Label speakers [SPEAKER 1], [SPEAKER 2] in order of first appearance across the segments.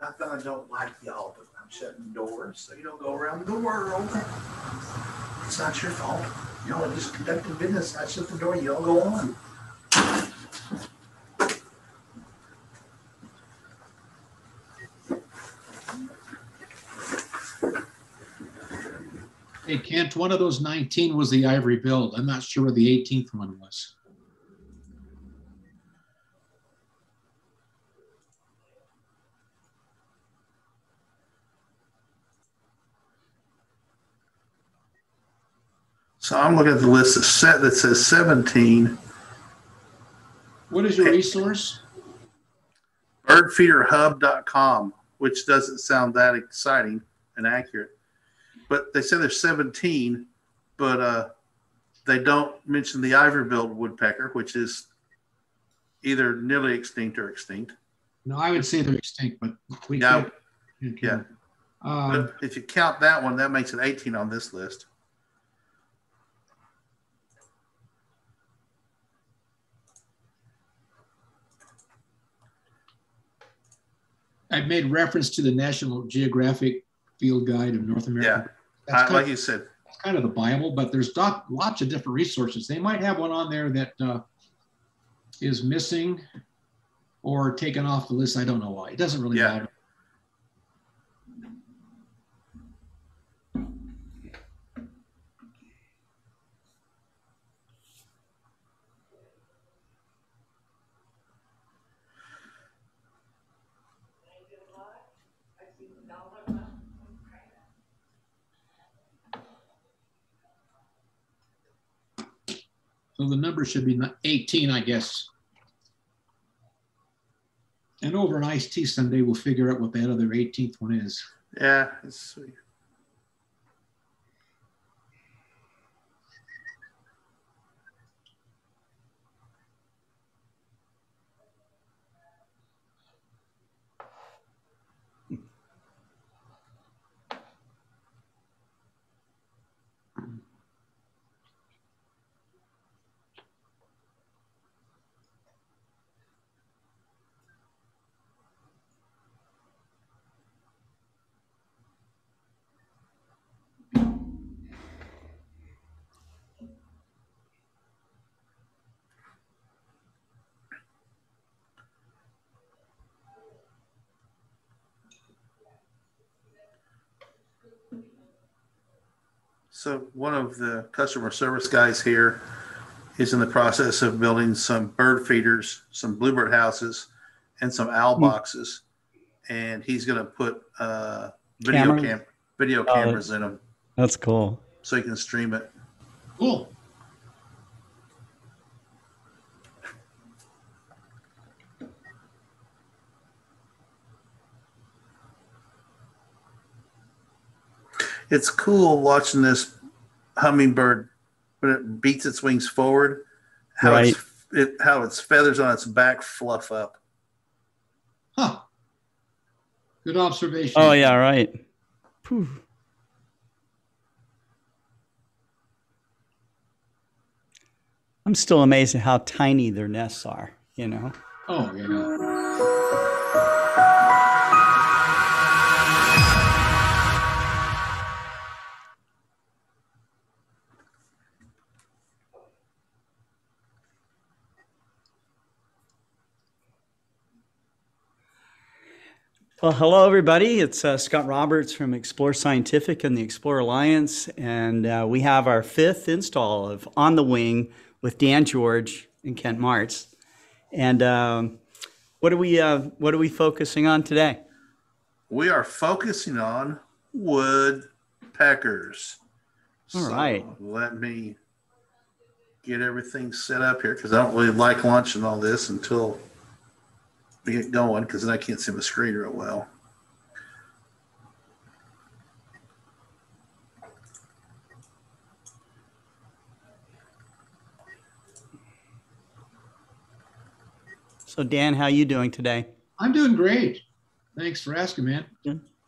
[SPEAKER 1] Not that I don't like y'all, but I'm shutting doors so you don't go around the world. It's not your fault. Y'all are just conducting business. I shut the door, you all go on.
[SPEAKER 2] Hey, Kent, one of those 19 was the Ivory-billed. I'm not sure where the 18th one was.
[SPEAKER 1] So I'm looking at the list of set that says 17.
[SPEAKER 2] What is your resource?
[SPEAKER 1] birdfeederhub.com, which doesn't sound that exciting and accurate. But they say there's 17, but uh, they don't mention the ivory-billed woodpecker, which is either nearly extinct or extinct.
[SPEAKER 2] No, I would say they're extinct, but we
[SPEAKER 1] Yeah,
[SPEAKER 2] can't.
[SPEAKER 1] yeah.
[SPEAKER 2] Um,
[SPEAKER 1] But if you count that one, that makes it 18 on this list.
[SPEAKER 2] I've made reference to the National Geographic Field Guide of North America. That's
[SPEAKER 1] I,
[SPEAKER 2] kind,
[SPEAKER 1] like
[SPEAKER 2] of,
[SPEAKER 1] you said,
[SPEAKER 2] that's kind of the Bible, but there's doc, lots of different resources. They might have one on there that uh, is missing or taken off the list. I don't know why. It doesn't really
[SPEAKER 1] Yeah.
[SPEAKER 2] matter. So the number should be 18, I guess. And over an iced tea Sunday, we'll figure out what that other 18th one is.
[SPEAKER 1] yeah, it's, So one of the customer service guys here is in the process of building some bird feeders, some bluebird houses, and some owl
[SPEAKER 3] Hmm.
[SPEAKER 1] boxes. And he's going to put uh, video
[SPEAKER 3] Cameras?
[SPEAKER 1] cam video
[SPEAKER 3] Oh.
[SPEAKER 1] cameras in them
[SPEAKER 3] That's cool.
[SPEAKER 1] so you can stream it.
[SPEAKER 2] Cool.
[SPEAKER 1] It's cool watching this hummingbird when it beats its wings forward. How
[SPEAKER 3] Right.
[SPEAKER 1] its it, how its feathers on its back fluff up.
[SPEAKER 2] Huh. Good observation.
[SPEAKER 3] Oh yeah, right. Phew. I'm still amazed at how tiny their nests are. You know.
[SPEAKER 2] Oh, yeah.
[SPEAKER 3] Well, hello everybody. It's uh, Scott Roberts from Explore Scientific and the Explore Alliance, and uh, we have our fifth install of On the Wing with Dan George and Kent Marts. And um, what are we uh, what are we focusing on today?
[SPEAKER 1] We are focusing on woodpeckers.
[SPEAKER 3] All right.
[SPEAKER 1] Let me get everything set up here because I don't really like launching all this until we get going because then I can't see my screen real well.
[SPEAKER 3] So Dan, how you doing today?
[SPEAKER 2] I'm doing great. Thanks for asking, man.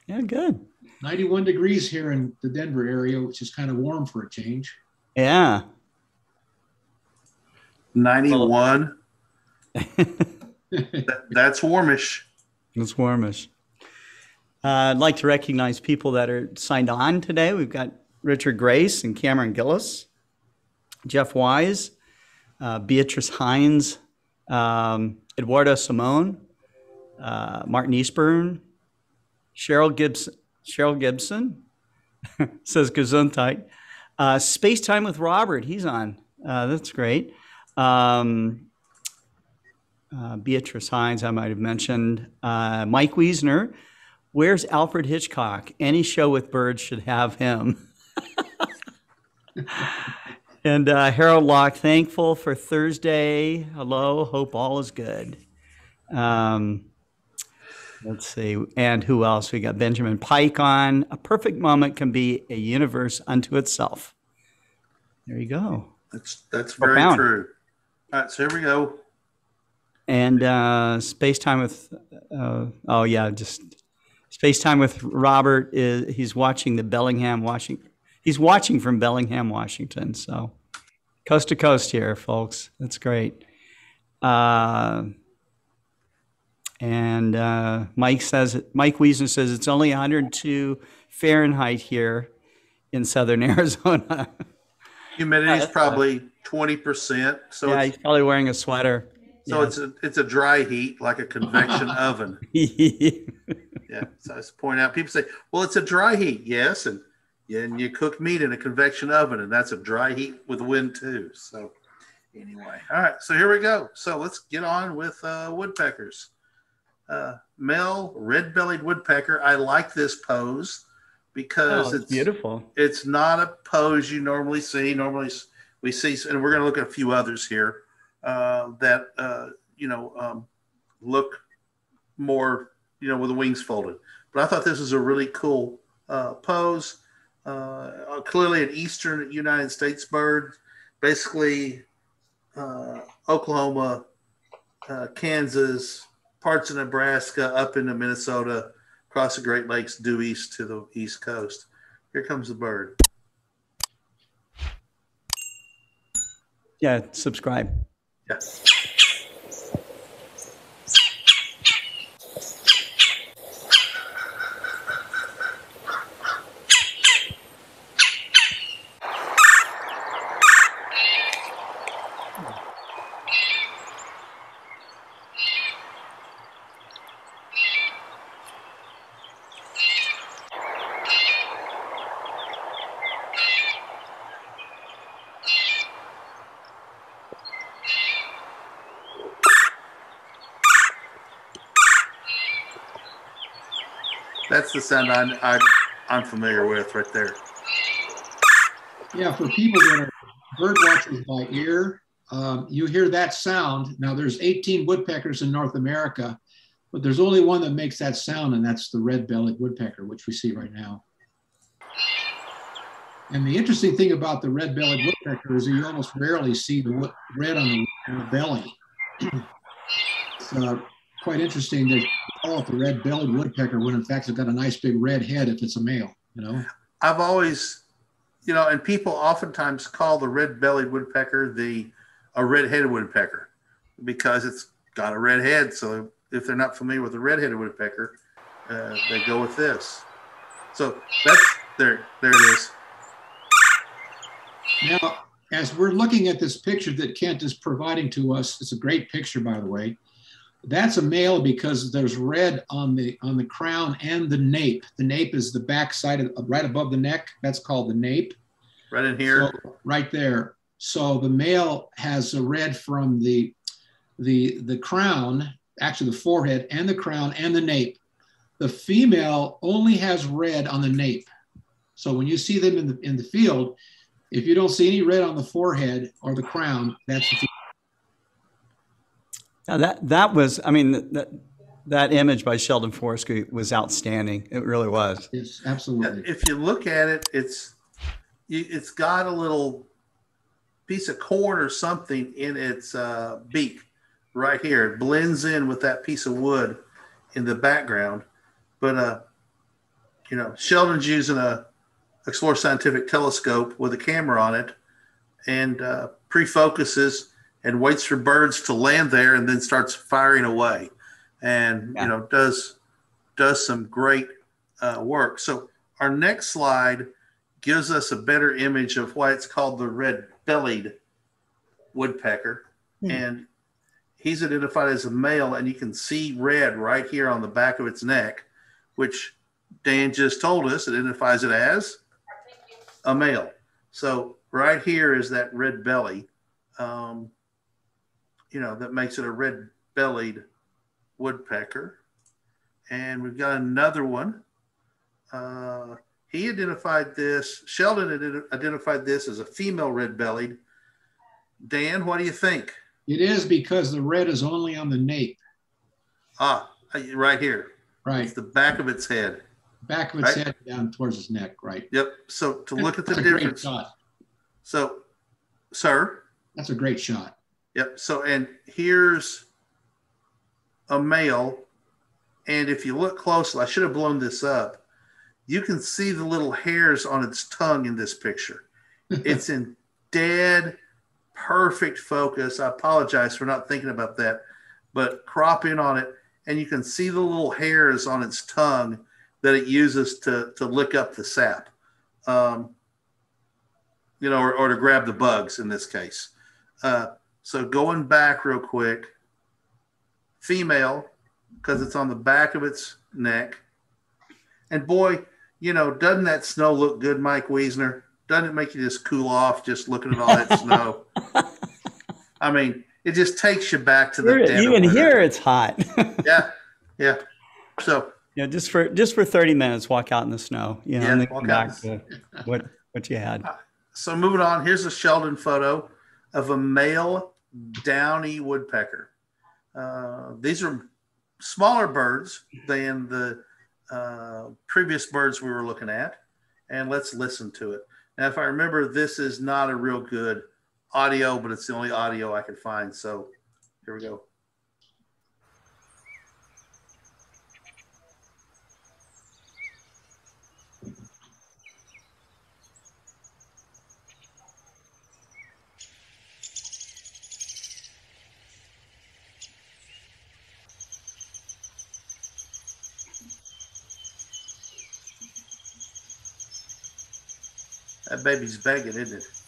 [SPEAKER 3] Yeah, good.
[SPEAKER 2] 91 degrees here in the Denver area, which is kind of warm for a change.
[SPEAKER 3] Yeah.
[SPEAKER 1] 91. That- that's warmish.
[SPEAKER 3] That's warmish. Uh, I'd like to recognize people that are signed on today. We've got Richard Grace and Cameron Gillis, Jeff Wise, uh, Beatrice Hines, um, Eduardo Simone, uh, Martin Eastburn, Cheryl Gibson. Cheryl Gibson says Gesundheit. Uh, Space Time with Robert, he's on. Uh, that's great. Um, Beatrice Hines, I might have mentioned. Uh, Mike Wiesner. Where's Alfred Hitchcock? Any show with birds should have him. and uh, Harold Locke, thankful for Thursday. Hello, hope all is good. Um, let's see. And who else? We got Benjamin Pike on. A perfect moment can be a universe unto itself. There you go.
[SPEAKER 1] That's that's very
[SPEAKER 3] Profound.
[SPEAKER 1] true. All right, so here we go.
[SPEAKER 3] And uh, space time with, uh, oh yeah, just space time with Robert is he's watching the Bellingham, Washington. He's watching from Bellingham, Washington. So coast to coast here, folks. That's great. Uh, and uh, Mike says, Mike Wiesner says it's only 102 Fahrenheit here in southern Arizona.
[SPEAKER 1] Humidity is probably twenty percent, so
[SPEAKER 3] yeah,
[SPEAKER 1] it's,
[SPEAKER 3] he's probably wearing a sweater.
[SPEAKER 1] So it's a it's a dry heat like a convection oven.
[SPEAKER 3] Yeah.
[SPEAKER 1] Yeah, so I just point out people say, well, it's a dry heat, yes, and yeah, and you cook meat in a convection oven, and that's a dry heat with wind too. So anyway, all right, so here we go. So let's get on with uh, woodpeckers. Uh, male red-bellied woodpecker. I like this pose because
[SPEAKER 3] Oh,
[SPEAKER 1] it's
[SPEAKER 3] beautiful.
[SPEAKER 1] it's not a pose you normally see. Normally we see, and we're going to look at a few others here uh, that uh, you know um, look more, you know, with the wings folded. But I thought this was a really cool uh, pose. Uh, clearly, an eastern United States bird, basically uh, Oklahoma, uh, Kansas, parts of Nebraska, up into Minnesota, across the Great Lakes, due east to the east coast. Here comes the bird.
[SPEAKER 3] Yeah, subscribe.
[SPEAKER 1] Yeah. That's the sound I'm, I'm, I'm familiar with right there.
[SPEAKER 2] Yeah, for people that are bird watchers by ear, um, you hear that sound. Now, there's 18 woodpeckers in North America, but there's only one that makes that sound, and that's the red-bellied woodpecker, which we see right now. And the interesting thing about the red-bellied woodpecker is you almost rarely see the red on the, on the belly. it's uh, quite interesting to call it the red-bellied woodpecker when in fact it's got a nice big red head if it's a male. You know.
[SPEAKER 1] I've always, you know, and people oftentimes call the red-bellied woodpecker the a red-headed woodpecker because it's got a red head. So if they're not familiar with the red-headed woodpecker, uh, they go with this. So that's there. There it is.
[SPEAKER 2] Now, as we're looking at this picture that Kent is providing to us, it's a great picture, by the way. That's a male because there's red on the on the crown and the nape. The nape is the back side of right above the neck. That's called the nape.
[SPEAKER 1] Right in here.
[SPEAKER 2] So, right there. So the male has a red from the the the crown, actually the forehead and the crown and the nape. The female only has red on the nape. So when you see them in the in the field, if you don't see any red on the forehead or the crown, that's the female.
[SPEAKER 3] Now that that was, I mean, that that image by Sheldon Forsky was outstanding. It really was.
[SPEAKER 2] Yes, absolutely.
[SPEAKER 1] If you look at it, it's it's got a little piece of corn or something in its uh, beak right here. It blends in with that piece of wood in the background. But uh, you know, Sheldon's using a Explore Scientific telescope with a camera on it, and uh, pre-focuses and waits for birds to land there, and then starts firing away, and
[SPEAKER 3] Yeah.
[SPEAKER 1] you know does does some great uh, work. So our next slide gives us a better image of why it's called the red-bellied woodpecker,
[SPEAKER 3] Hmm.
[SPEAKER 1] and he's identified as a male, and you can see red right here on the back of its neck, which Dan just told us identifies it as a male. So right here is that red belly. Um, you know, that makes it a red bellied woodpecker. And we've got another one. Uh, he identified this, Sheldon identified this as a female red bellied. Dan, what do you think?
[SPEAKER 2] It is because the red is only on the nape,
[SPEAKER 1] Ah, right here.
[SPEAKER 2] right?
[SPEAKER 1] It's the back of its head.
[SPEAKER 2] Back of its
[SPEAKER 1] Right.
[SPEAKER 2] head down towards its neck, right?
[SPEAKER 1] Yep. So to look at the
[SPEAKER 2] That's a great
[SPEAKER 1] difference. So, sir,
[SPEAKER 2] That's a great shot.
[SPEAKER 1] Yep. So, and here's a male. And if you look closely, I should have blown this up. You can see the little hairs on its tongue in this picture. It's in dead, perfect focus. I apologize for not thinking about that, but crop in on it, and you can see the little hairs on its tongue that it uses to, to lick up the sap, um, you know, or, or to grab the bugs in this case. Uh, so going back real quick, female, because it's on the back of its neck. And boy, you know, doesn't that snow look good, Mike Wiesner? Doesn't it make you just cool off just looking at all that snow? I mean, it just takes you back to the of
[SPEAKER 3] even
[SPEAKER 1] winter.
[SPEAKER 3] here, it's hot.
[SPEAKER 1] Yeah, yeah. So
[SPEAKER 3] you know, just for just for thirty minutes, walk out in the snow. You know,
[SPEAKER 1] Yeah,
[SPEAKER 3] and then
[SPEAKER 1] walk
[SPEAKER 3] come back to what what you had.
[SPEAKER 1] so moving on, here's a Sheldon photo of a male downy woodpecker. Uh, these are smaller birds than the uh, previous birds we were looking at. And let's listen to it. Now, if I remember, this is not a real good audio, but it's the only audio I could find. So here we go. That baby's begging, isn't it?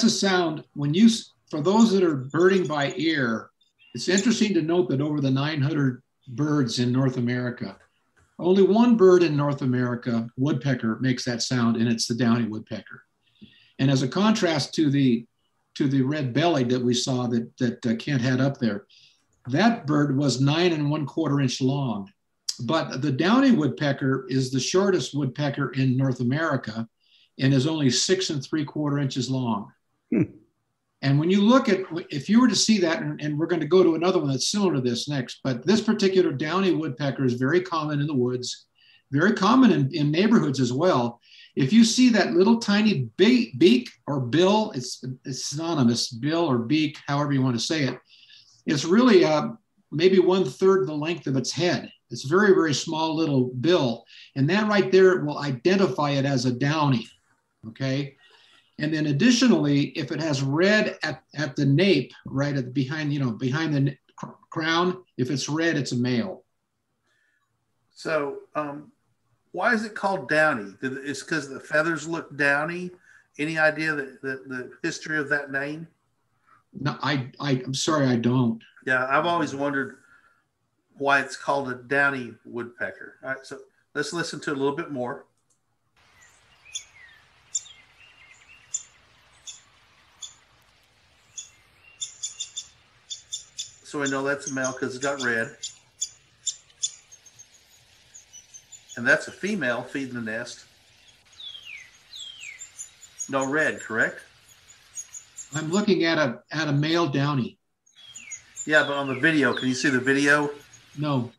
[SPEAKER 2] That's a sound when you, for those that are birding by ear, it's interesting to note that over the 900 birds in North America, only one bird in North America, woodpecker, makes that sound, and it's the downy woodpecker. And as a contrast to the to the red bellied that we saw that that uh, Kent had up there, that bird was nine and one quarter inch long. But the downy woodpecker is the shortest woodpecker in North America and is only six and three quarter inches long. And when you look at, if you were to see that, and, and we're going to go to another one that's similar to this next, but this particular downy woodpecker is very common in the woods, very common in, in neighborhoods as well. If you see that little tiny beak, beak or bill, it's, it's synonymous, bill or beak, however you want to say it, it's really uh, maybe one third the length of its head. It's very, very small little bill. And that right there will identify it as a downy. Okay. And then additionally, if it has red at, at the nape, right at the behind, you know, behind the cr- crown, if it's red, it's a male.
[SPEAKER 1] So, um, why is it called downy? It's because the feathers look downy. Any idea that the, the history of that name?
[SPEAKER 2] No, I, I, I'm sorry, I don't.
[SPEAKER 1] Yeah, I've always wondered why it's called a downy woodpecker. All right, so let's listen to a little bit more. So we know that's a male because it's got red. And that's a female feeding the nest. No red, correct?
[SPEAKER 2] I'm looking at a at a male downy.
[SPEAKER 1] Yeah, but on the video, can you see the video?
[SPEAKER 2] No,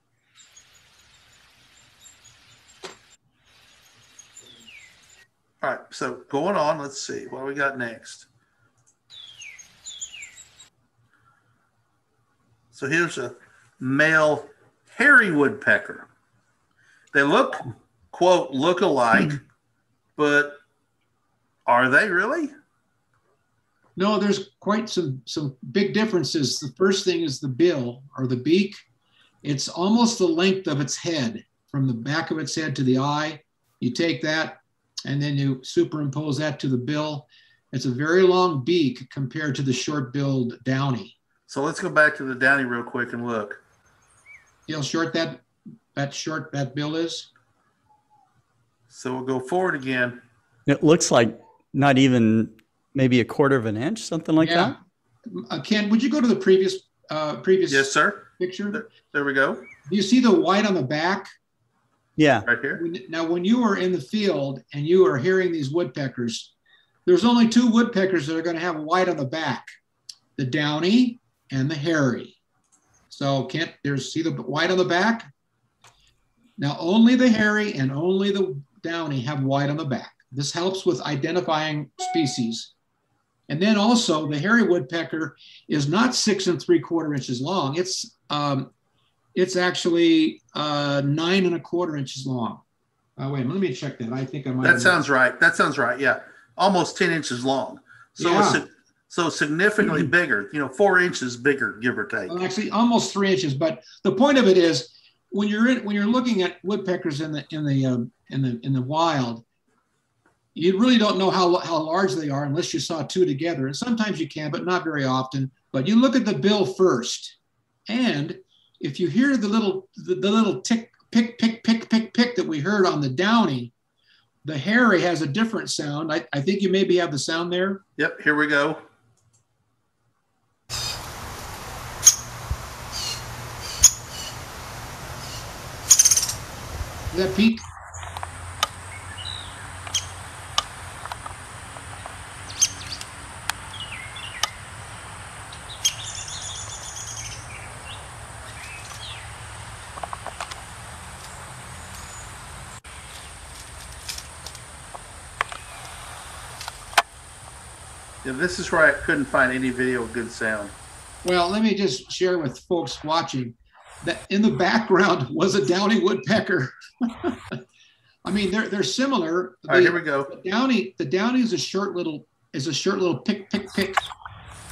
[SPEAKER 1] All right, so going on, let's see what we got next. So here's a male hairy woodpecker. They look, quote, look alike, but are they really?
[SPEAKER 2] No, there's quite some some big differences. The first thing is the bill or the beak. It's almost the length of its head from the back of its head to the eye. You take that and then you superimpose that to the bill. It's a very long beak compared to the short-billed downy.
[SPEAKER 1] So let's go back to the downy real quick and look.
[SPEAKER 2] You know how short that that short that bill is?
[SPEAKER 1] So we'll go forward again.
[SPEAKER 3] It looks like not even maybe a quarter of an inch, something like
[SPEAKER 2] that. Uh, Ken, would you go to the previous uh, previous
[SPEAKER 1] Yes, sir.
[SPEAKER 2] picture?
[SPEAKER 1] There, there we go.
[SPEAKER 2] Do you see the white on the back?
[SPEAKER 3] Yeah.
[SPEAKER 1] Right here.
[SPEAKER 2] Now, when you are in the field and you are hearing these woodpeckers, there's only two woodpeckers that are going to have white on the back the downy and the hairy. So, can't there's see the white on the back? Now, only the hairy and only the downy have white on the back. This helps with identifying species. And then also, the hairy woodpecker is not six and three quarter inches long. It's um, it's actually uh, nine and a quarter inches long. Uh, wait, let me check that. I think I might.
[SPEAKER 1] That sounds right. That sounds right. Yeah, almost ten inches long. So
[SPEAKER 2] Yeah.
[SPEAKER 1] it's si- so significantly bigger. You know, four inches bigger, give or take.
[SPEAKER 2] well, actually almost three inches. But the point of it is, when you're in, when you're looking at woodpeckers in the in the um, in the in the wild, you really don't know how how large they are unless you saw two together. And sometimes you can, but not very often. But you look at the bill first, and if you hear the little the, the little tick pick pick pick pick pick that we heard on the downy, the hairy has a different sound. I, I think you maybe have the sound there.
[SPEAKER 1] Yep. Here we go.
[SPEAKER 2] Is that peak?
[SPEAKER 1] Yeah, this is where I couldn't find any video with good sound.
[SPEAKER 2] Well, let me just share with folks watching that in the background was a downy woodpecker. I mean, they're they're similar.
[SPEAKER 1] All right,
[SPEAKER 2] The-
[SPEAKER 1] here we go.
[SPEAKER 2] the downy the downy is a short little is a short little pick pick pick,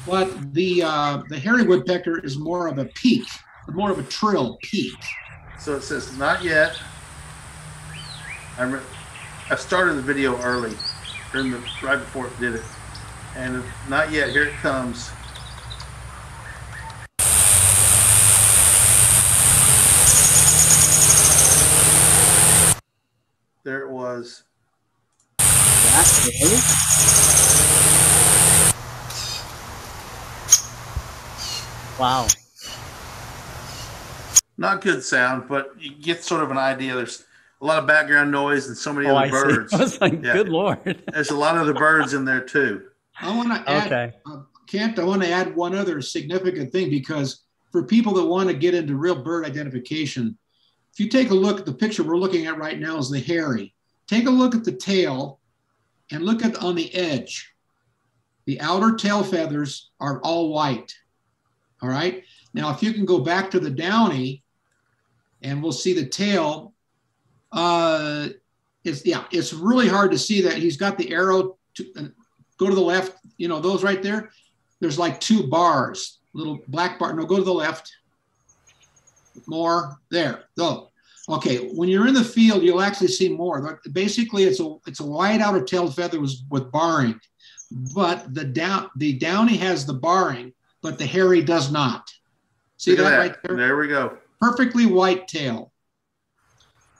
[SPEAKER 2] but the uh, the hairy woodpecker is more of a peak, more of a trill peak.
[SPEAKER 1] So it says not yet. I re- I started the video early, the right before it did it, and not yet. Here it comes. There it was.
[SPEAKER 3] Wow.
[SPEAKER 1] Not good sound, but you get sort of an idea. There's a lot of background noise and so many
[SPEAKER 3] Oh,
[SPEAKER 1] other
[SPEAKER 3] I
[SPEAKER 1] birds.
[SPEAKER 3] see. I was like,
[SPEAKER 1] Yeah.
[SPEAKER 3] good lord.
[SPEAKER 1] There's a lot of the birds in there too.
[SPEAKER 2] I want to add
[SPEAKER 3] Okay.
[SPEAKER 2] uh, Kent, I want to add one other significant thing because for people that want to get into real bird identification, if you take a look at the picture we're looking at right now is the hairy. Take a look at the tail and look at on the edge. The outer tail feathers are all white. All right. Now, if you can go back to the downy and we'll see the tail, uh, it's yeah, it's really hard to see that he's got the arrow to uh, go to the left. You know those right there. There's like two bars, little black bar. No, go to the left. More there. Go. Okay. When you're in the field, you'll actually see more. Basically, it's a it's a white outer tail feather with, with barring, but the down the downy has the barring, but the hairy does not. See
[SPEAKER 1] Look at
[SPEAKER 2] that right there?
[SPEAKER 1] There we go.
[SPEAKER 2] perfectly white tail.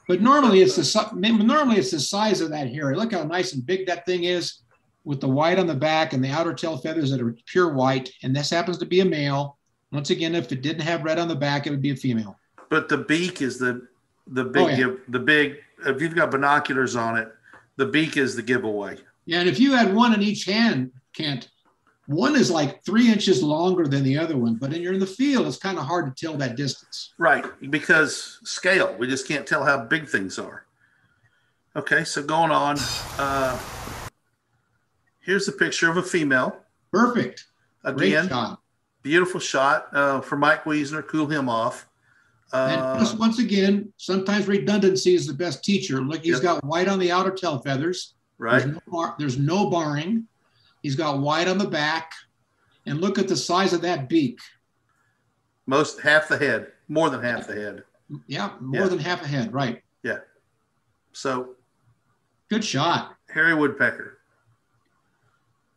[SPEAKER 2] But normally it's the normally it's the size of that hairy. Look how nice and big that thing is, with the white on the back and the outer tail feathers that are pure white. And this happens to be a male. Once again, if it didn't have red on the back, it would be a female.
[SPEAKER 1] But the beak is the the big
[SPEAKER 2] Oh, yeah.
[SPEAKER 1] give, the big. If you've got binoculars on it, the beak is the giveaway.
[SPEAKER 2] Yeah, and if you had one in each hand, Kent, one is like three inches longer than the other one. But when you're in the field, it's kind of hard to tell that distance.
[SPEAKER 1] Right, because scale. We just can't tell how big things are. Okay, so going on, uh, here's a picture of a female.
[SPEAKER 2] Perfect. Great
[SPEAKER 1] Again,
[SPEAKER 2] shot.
[SPEAKER 1] beautiful shot uh, for Mike Wiesner. Cool him off.
[SPEAKER 2] And
[SPEAKER 1] Uh,
[SPEAKER 2] just once again, sometimes redundancy is the best teacher. Look, he's
[SPEAKER 1] Yep.
[SPEAKER 2] got white on the outer tail feathers.
[SPEAKER 1] right.
[SPEAKER 2] There's no, bar, there's no barring. He's got white on the back. And look at the size of that beak.
[SPEAKER 1] Most half the head, more than half the head.
[SPEAKER 2] Yeah, more
[SPEAKER 1] Yeah.
[SPEAKER 2] than half a head. Right. Yeah.
[SPEAKER 1] So
[SPEAKER 2] Good shot.
[SPEAKER 1] Hairy Woodpecker.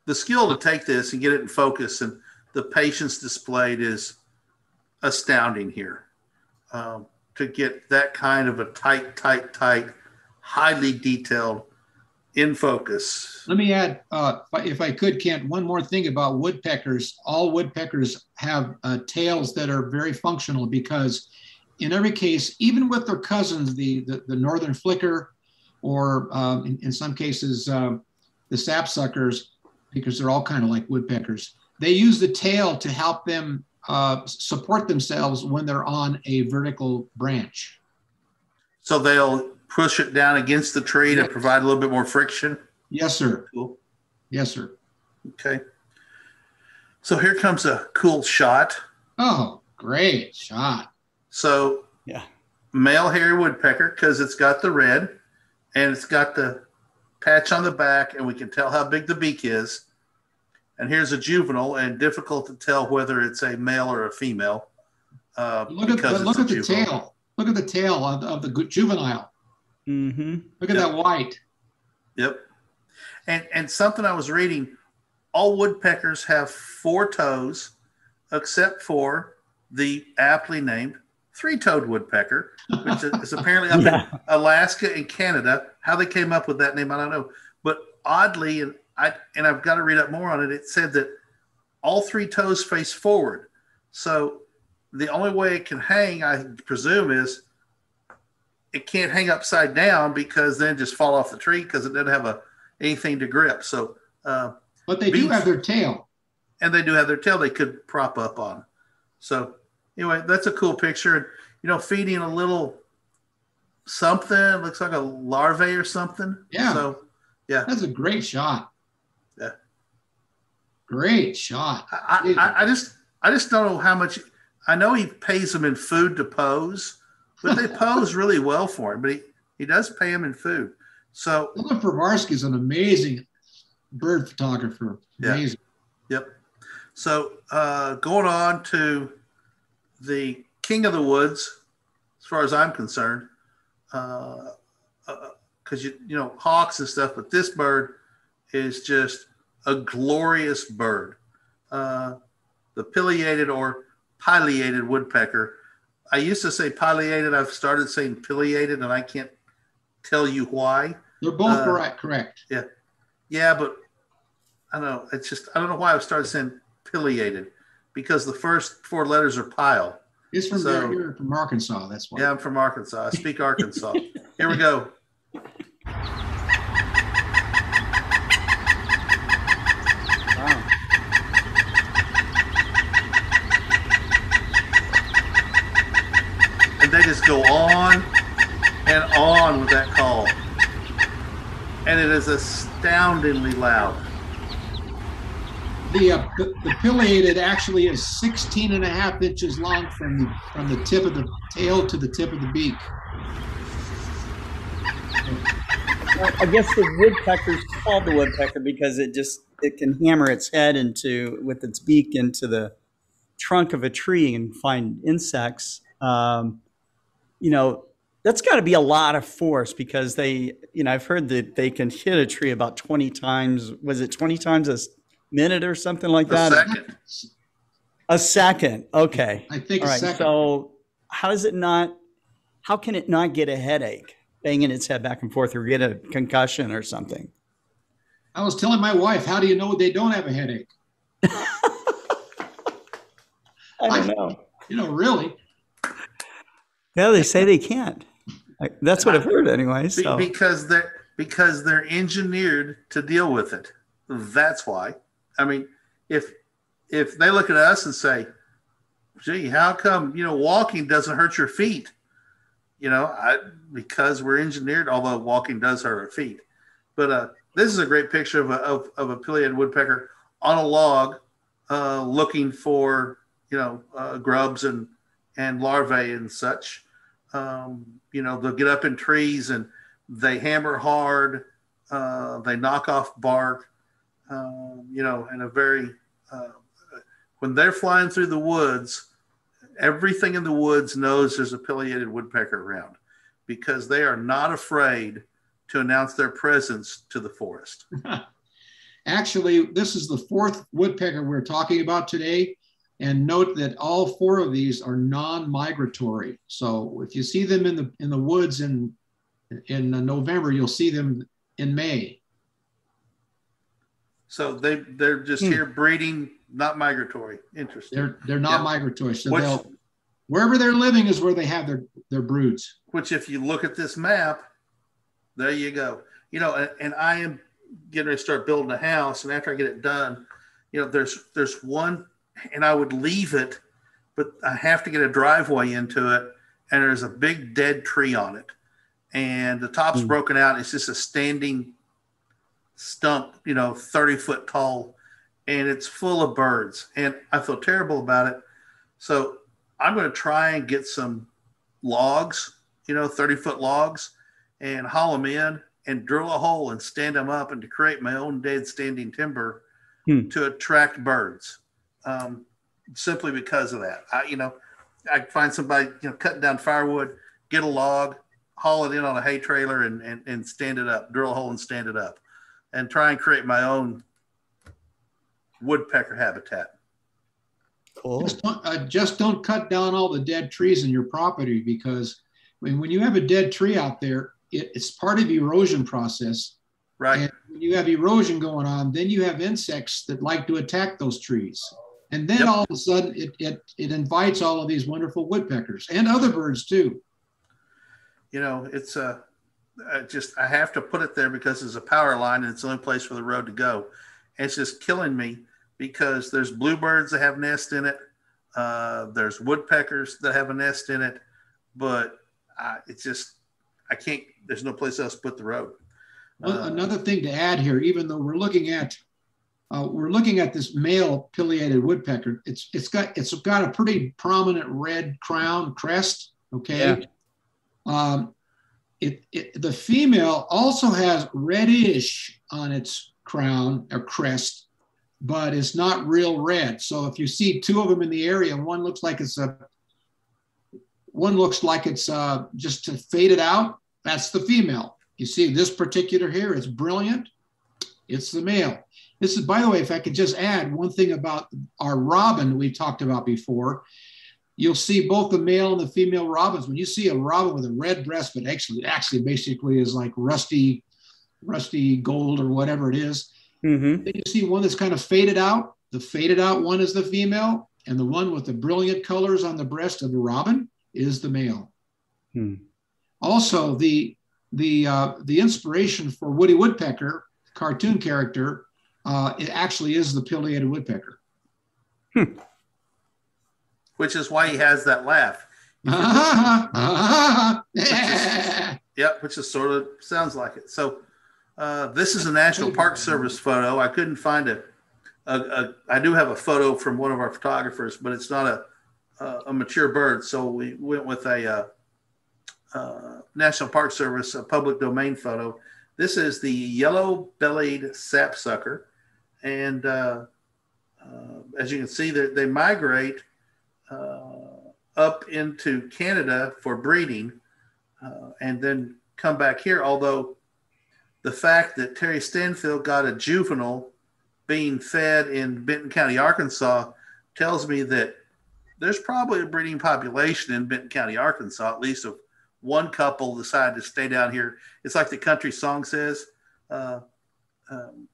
[SPEAKER 1] The skill to take this and get it in focus and the patience displayed is astounding here. Um, to get that kind of a tight, tight, tight, highly detailed in focus.
[SPEAKER 2] Let me add, uh, if I- could, Kent, one more thing about woodpeckers. All woodpeckers have uh, tails that are very functional because, in every case, even with their cousins, the the, the northern flicker, or um, in, in some cases um, the sapsuckers, because they're all kind of like woodpeckers, they use the tail to help them uh, support themselves when they're on a vertical branch.
[SPEAKER 1] So they'll push it down against the tree to provide a little bit more friction.
[SPEAKER 2] Yes, sir.
[SPEAKER 1] Cool.
[SPEAKER 2] Yes, sir.
[SPEAKER 1] Okay. So here comes a cool shot.
[SPEAKER 2] Oh, great shot.
[SPEAKER 1] So
[SPEAKER 3] Yeah.
[SPEAKER 1] male hairy woodpecker because it's got the red and it's got the patch on the back and we can tell how big the beak is. And here's a juvenile and difficult to tell whether it's a male or a female. Uh,
[SPEAKER 2] Look at
[SPEAKER 1] because
[SPEAKER 2] the, look at the
[SPEAKER 1] juvenile.
[SPEAKER 2] tail. Look at the tail of, of the juvenile.
[SPEAKER 3] Mm-hmm.
[SPEAKER 2] Look at
[SPEAKER 1] Yeah.
[SPEAKER 2] that white.
[SPEAKER 1] Yep. And and something I was reading, all woodpeckers have four toes, except for the aptly named three-toed woodpecker, which is apparently up
[SPEAKER 3] Yeah.
[SPEAKER 1] in Alaska and Canada. How they came up with that name, I don't know. But oddly, and I and I've got to read up more on it. It said that all three toes face forward. So the only way it can hang, I presume, is it can't hang upside down because then it just fall off the tree because it doesn't have a anything to grip. So uh,
[SPEAKER 2] But they do have their tail.
[SPEAKER 1] and they do have their tail they could prop up on. So anyway, that's a cool picture. And you know, feeding a little something looks like a larvae or something.
[SPEAKER 2] Yeah.
[SPEAKER 1] So yeah,
[SPEAKER 2] That's a great shot.
[SPEAKER 1] Yeah.
[SPEAKER 2] Great shot.
[SPEAKER 1] I, I, I just I just don't know how much. I know he pays them in food to pose, but they pose really well for him. But he, he does pay them in food. So
[SPEAKER 2] Philip Pravarsky is an amazing bird photographer.
[SPEAKER 1] Yeah.
[SPEAKER 2] Amazing.
[SPEAKER 1] Yep. So uh, going on to the king of the woods, as far as I'm concerned, uh, uh, uh, because you you know hawks and stuff, but this bird is just a glorious bird. Uh, the pileated or pileated woodpecker. I used to say pileated. I've started saying pileated, and I can't tell you why.
[SPEAKER 2] They're both
[SPEAKER 1] Uh,
[SPEAKER 2] correct. Correct.
[SPEAKER 1] Yeah, yeah, but I don't know. It's just I don't know why I've started saying pileated because the first four letters are pile.
[SPEAKER 2] It's from
[SPEAKER 1] so-
[SPEAKER 2] there, here from Arkansas. That's why.
[SPEAKER 1] Yeah, I'm from Arkansas. I speak Arkansas. Here we go. just go on and on with that call. And it is astoundingly loud.
[SPEAKER 2] The, uh, the the pileated actually is 16 and a half inches long from the from the tip of the tail to the tip of the beak.
[SPEAKER 3] I guess the woodpecker's called the woodpecker because it just it can hammer its head into with its beak into the trunk of a tree and find insects. Um, you know, that's got to be a lot of force because they, you know, I've heard that they can hit a tree about twenty times. Was it twenty times a minute or something like that?
[SPEAKER 1] A second.
[SPEAKER 3] A second. Okay.
[SPEAKER 2] I think
[SPEAKER 3] All
[SPEAKER 2] a
[SPEAKER 3] right.
[SPEAKER 2] second.
[SPEAKER 3] So how does it not? How can it not get a headache, banging its head back and forth, or get a concussion or something?
[SPEAKER 2] I was telling my wife, how do you know they don't have a headache?
[SPEAKER 3] I don't know.
[SPEAKER 2] You know, really.
[SPEAKER 3] Yeah, they say they can't. That's what I've heard anyway. So
[SPEAKER 1] because they're because they're engineered to deal with it. That's why. I mean, if if they look at us and say, "Gee, how come you know walking doesn't hurt your feet?" you know, I because we're engineered, although walking does hurt our feet. But uh, this is a great picture of a, of, of a pileated woodpecker on a log uh, looking for, you know, uh, grubs and, and larvae and such. Um, you know, they'll get up in trees and they hammer hard. Uh, they knock off bark, um, you know, in a very, uh, when they're flying through the woods, everything in the woods knows there's a pileated woodpecker around because they are not afraid to announce their presence to the forest.
[SPEAKER 2] Actually, this is the fourth woodpecker we're talking about today. And note that all four of these are non-migratory. So if you see them in the in the woods in in November, you'll see them in May.
[SPEAKER 1] So they they're just hmm. here breeding, not migratory. Interesting.
[SPEAKER 2] They're they're not yeah. migratory. So which, they'll wherever they're living is where they have their their broods.
[SPEAKER 1] Which, if you look at this map, there you go. You know, and, and I am getting ready to start building a house, and after I get it done, you know, there's there's one, and I would leave it, but I have to get a driveway into it, and there's a big dead tree on it, and the top's mm. broken out. It's just a standing stump, you know, 30 foot tall, and it's full of birds, and I feel terrible about it. So I'm going to try and get some logs, you know, 30 foot logs, and haul them in and drill a hole and stand them up and to create my own dead standing timber hmm. to attract birds. Um, simply because of that, I, you know, I find somebody, you know, cutting down firewood, get a log, haul it in on a hay trailer and, and, and stand it up, drill a hole and stand it up and try and create my own woodpecker habitat.
[SPEAKER 2] Cool. Just don't, uh, just don't cut down all the dead trees in your property because when, when you have a dead tree out there, it, it's part of the erosion process.
[SPEAKER 1] Right. And
[SPEAKER 2] when you have erosion going on, then you have insects that like to attack those trees. And then yep. all of a sudden it, it, it invites all of these wonderful woodpeckers and other birds too.
[SPEAKER 1] You know, it's a, uh, just, I have to put it there because it's a power line and it's the only place for the road to go. And it's just killing me because there's bluebirds that have nests in it. Uh, there's woodpeckers that have a nest in it, but uh, it's just I can't. There's no place else but the road.
[SPEAKER 2] Well, uh, another thing to add here, even though we're looking at uh, we're looking at this male pileated woodpecker, it's it's got it's got a pretty prominent red crown crest. Okay. Yeah. Um, it, it, the female also has reddish on its crown or crest, but it's not real red. So if you see two of them in the area, one looks like it's a one looks like it's uh, just faded out. That's the female. You see this particular here, it's brilliant. It's the male. This is, by the way, if I could just add one thing about our robin that we talked about before, you'll see both the male and the female robins. When you see a robin with a red breast, but actually, actually basically is like rusty, rusty gold or whatever it is, mm-hmm. then you see one that's kind of faded out. The faded out one is the female, and the one with the brilliant colors on the breast of the robin is the male. Hmm. Also, the the uh, the inspiration for Woody Woodpecker, cartoon character, uh, it actually is the pileated woodpecker.
[SPEAKER 1] Hmm. Which is why he has that laugh. which is, yep, which is sort of sounds like it. So uh, this is a National Park Service photo. I couldn't find it. a, a, a. I do have a photo from one of our photographers, but it's not a uh, a mature bird. So we went with a uh, uh, National Park Service a public domain photo. This is the yellow-bellied sapsucker, and uh, uh, as you can see, they, they migrate uh, up into Canada for breeding, and then come back here. Although the fact that Terry Stanfield got a juvenile being fed in Benton County, Arkansas, tells me that there's probably a breeding population in Benton County, Arkansas, at least of one couple decided to stay down here. It's like the country song says, uh, um,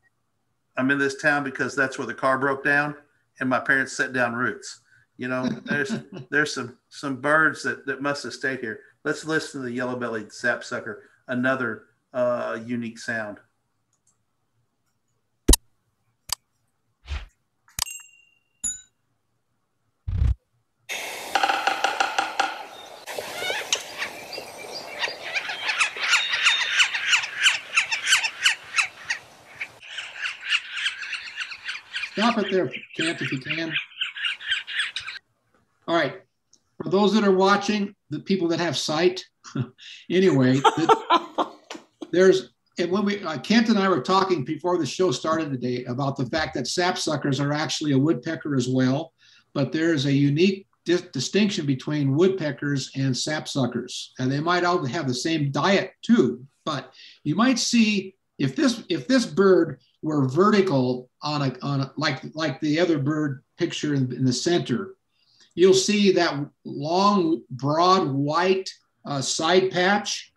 [SPEAKER 1] I'm in this town because that's where the car broke down and my parents set down roots. You know, there's there's some some birds that, that must have stayed here. Let's listen to the yellow-bellied sapsucker, another uh, unique sound.
[SPEAKER 2] Stop it there, Kent, if you can. All right. For those that are watching, the people that have sight, anyway, the, there's and when we uh, Kent and I were talking before the show started today about the fact that sapsuckers are actually a woodpecker as well, but there is a unique di- distinction between woodpeckers and sapsuckers, and they might all have the same diet too. But you might see if this if this bird were vertical on a on a, like like the other bird picture in, in the center, you'll see that long, broad white uh, side patch.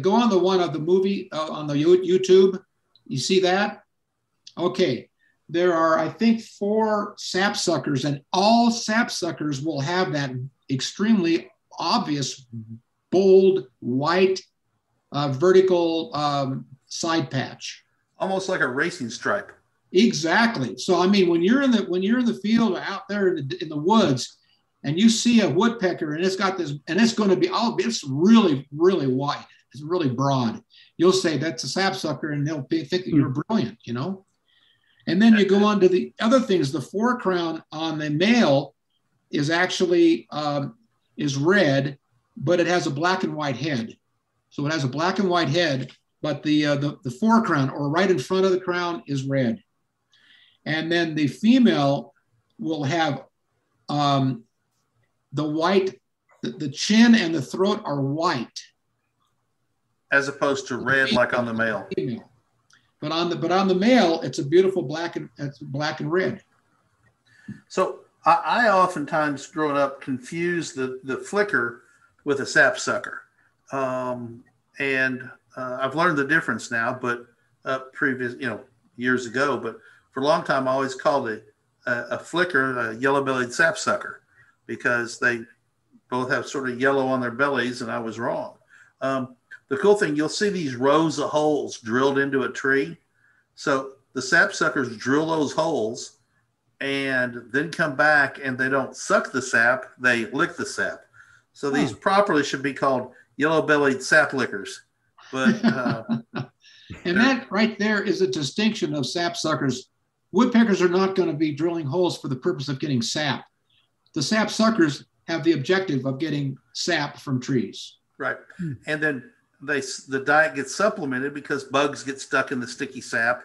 [SPEAKER 2] Go on the one of the movie uh, on the YouTube. You see that? Okay. There are, I think, four sapsuckers, and all sapsuckers will have that extremely obvious, bold, white, uh, vertical um, side patch.
[SPEAKER 1] Almost like a racing stripe.
[SPEAKER 2] Exactly. So I mean, when you're in the when you're in the field or out there in the, in the woods, and you see a woodpecker and it's got this and it's going to be all it's really really white, it's really broad. You'll say that's a sapsucker, and they'll be, think that you're brilliant, you know. And then you go on to the other things. The forecrown on the male is actually um, is red, but it has a black and white head. So it has a black and white head, but the uh, the, the forecrown or right in front of the crown is red. And then the female will have um, the white, the, the chin and the throat are white.
[SPEAKER 1] As opposed to red like on the male.
[SPEAKER 2] Female. But on the but on the male, it's a beautiful black and it's black and red.
[SPEAKER 1] So I, I oftentimes growing up confused the, the flicker with a sapsucker. Um, and uh, I've learned the difference now, but uh, previous, you know, years ago, but for a long time, I always called it a, a flicker a yellow bellied sapsucker because they both have sort of yellow on their bellies, and I was wrong. Um, the cool thing, you'll see these rows of holes drilled into a tree. So the sapsuckers drill those holes and then come back and they don't suck the sap, they lick the sap. So these properly should be called yellow bellied sap lickers. But uh,
[SPEAKER 2] And that right there is a distinction of sapsuckers. Woodpeckers are not going to be drilling holes for the purpose of getting sap. The sapsuckers have the objective of getting sap from trees.
[SPEAKER 1] right. And then they the diet gets supplemented because bugs get stuck in the sticky sap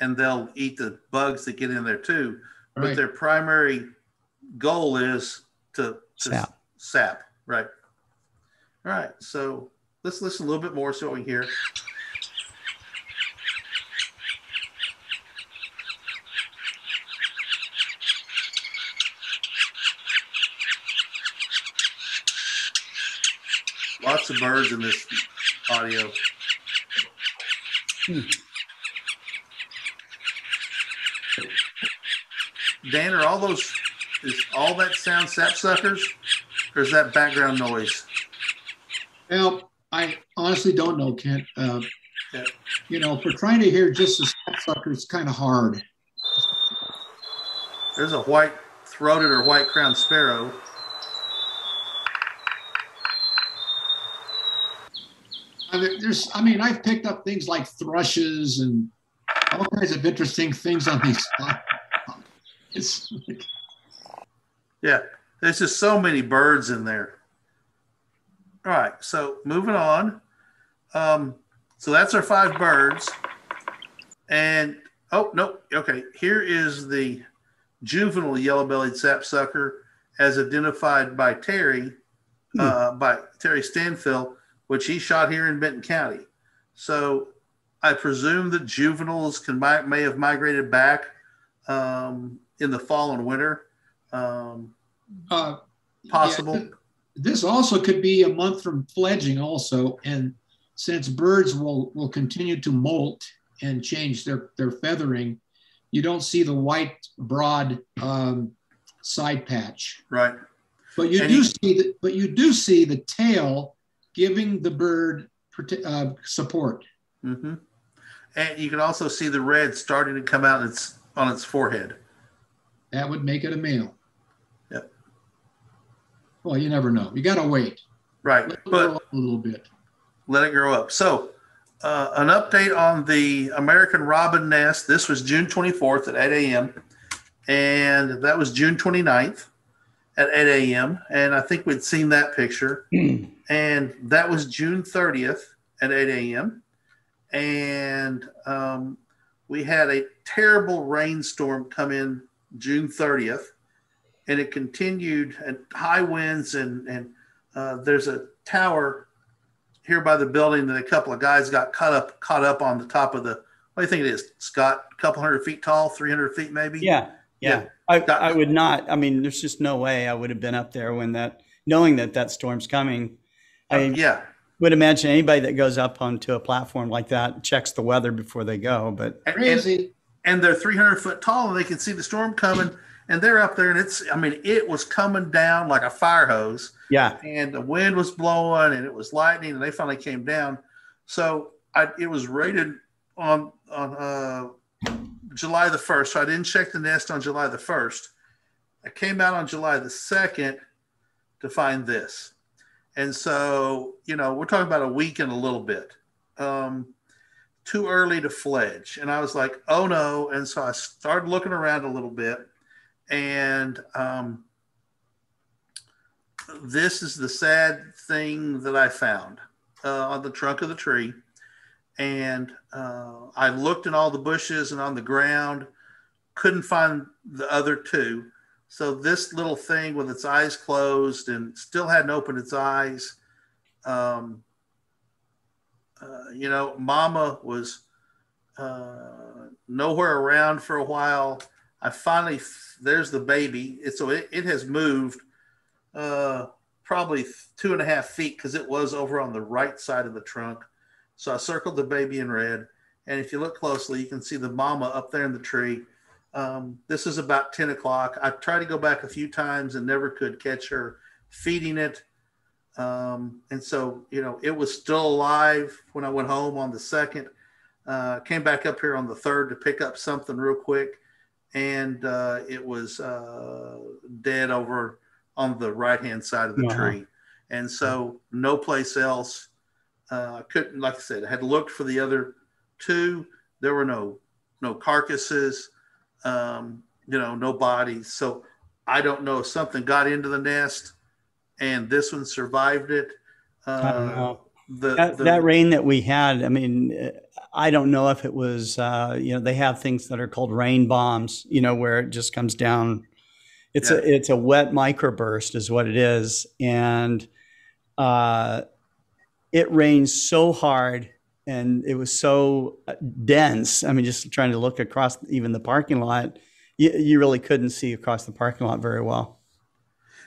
[SPEAKER 1] and they'll eat the bugs that get in there too. But their primary goal is to, to
[SPEAKER 3] Sap.
[SPEAKER 1] sap. Right. All right. So let's listen a little bit more so we hear. Lots of birds in this audio. Hmm. Dan, are all those is all that sound sapsuckers, or is that background noise?
[SPEAKER 2] Well, I honestly don't know, Kent. Uh. You know, for trying to hear just a sapsucker, it's kind of hard.
[SPEAKER 1] There's a white throated or white crowned sparrow.
[SPEAKER 2] I mean, there's, I mean, I've picked up things like thrushes and all kinds of interesting things on these. It's like,
[SPEAKER 1] Yeah, there's just so many birds in there. All right, so moving on. Um, so that's our five birds. And oh no, okay. Here is the juvenile yellow-bellied sapsucker as identified by Terry, uh, by Terry Stanfill, which he shot here in Benton County. So I presume that juveniles can may have migrated back um, in the fall and winter. Um,
[SPEAKER 2] uh,
[SPEAKER 1] possible.
[SPEAKER 2] yeah, this also could be a month from fledging also. And since birds will, will continue to molt and change their, their feathering, you don't see the white broad um, side patch.
[SPEAKER 1] Right.
[SPEAKER 2] But you
[SPEAKER 1] And
[SPEAKER 2] do see that. But you do see the tail giving the bird uh, support.
[SPEAKER 1] hmm And you can also see the red starting to come out its on its forehead.
[SPEAKER 2] That would make it a male. Well, you never know. You got to wait.
[SPEAKER 1] Right.
[SPEAKER 2] Let it
[SPEAKER 1] But
[SPEAKER 2] grow up a little bit.
[SPEAKER 1] let it grow up. So uh, an update on the American robin nest. This was June 24th at 8 a.m. And that was June 29th at 8 a.m. And I think we'd seen that picture. and that was June 30th at 8 a.m. And um, we had a terrible rainstorm come in June 30th. And it continued at high winds. And, and uh, there's a tower here by the building that a couple of guys got caught up caught up on the top of the what do you think it is scott? A couple hundred feet tall 300 feet maybe?
[SPEAKER 3] Yeah yeah, yeah. I, I would not i mean there's just no way i would have been up there when that knowing that that storm's coming. I
[SPEAKER 1] uh, yeah.
[SPEAKER 3] would imagine anybody that goes up onto a platform like that checks the weather before they go but
[SPEAKER 1] crazy and, and they're 300 foot tall and they can see the storm coming and they're up there and it's i mean it was coming down like a fire hose.
[SPEAKER 3] Yeah.
[SPEAKER 1] And the wind was blowing and it was lightning and they finally came down. So I, it was rated on on uh, july the 1st so i didn't check the nest on july the 1st i came out on july the 2nd to find this. And so you know we're talking about a week and a little bit. Um, too early to fledge. And i was like oh no. And so i started looking around a little bit and um, this is the sad thing that I found uh, on the trunk of the tree. And uh, I looked in all the bushes and on the ground, couldn't find the other two. So this little thing with its eyes closed and still hadn't opened its eyes. Um, uh, you know, Mama was uh, nowhere around for a while. I finally there's the baby. It, so it, it has moved uh, probably two and a half feet because it was over on the right side of the trunk. So I circled the baby in red. And if you look closely, you can see the mama up there in the tree. Um, this is about 10 o'clock. I tried to go back a few times and never could catch her feeding it. Um, and so, you know, it was still alive when I went home on the second. Uh, came back up here on the third to pick up something real quick and uh, it was uh, dead over on the right hand side of the uh-huh. tree. And so, no place else. Uh, couldn't, like I said, I had looked for the other two. There were no no carcasses, um, you know, no bodies. So I don't know if something got into the nest and this one survived it.
[SPEAKER 3] Uh, the, that, the, that rain that we had, I mean, I don't know if it was, uh, you know, they have things that are called rain bombs, you know, where it just comes down. It's yeah. a it's a wet microburst, is what it is, and uh, it rains so hard, and it was so uh, dense. I mean, just trying to look across even the parking lot, you, you really couldn't see across the parking lot very well.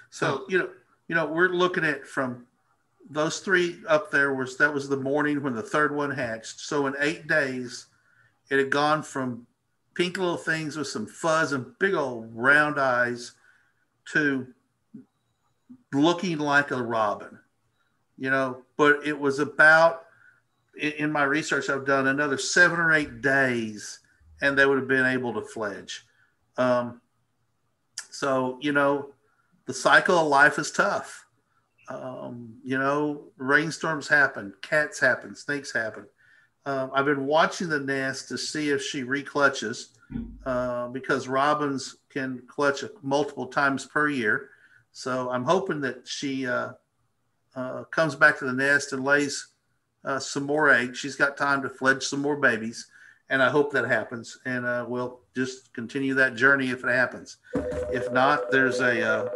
[SPEAKER 1] So you know, you know, we're looking at from those three up there was that was the morning when the third one hatched. So in eight days, it had gone from pink little things with some fuzz and big old round eyes to looking like a robin, you know. But it was about in my research I've done another seven or eight days, and they would have been able to fledge. Um, so you know, the cycle of life is tough um, you know, rainstorms happen, cats happen, snakes happen. Um, I've been watching the nest to see if she reclutches uh, because robins can clutch multiple times per year. So I'm hoping that she uh, uh, comes back to the nest and lays uh, some more eggs. She's got time to fledge some more babies, and I hope that happens. And uh, we'll just continue that journey if it happens. If not, there's a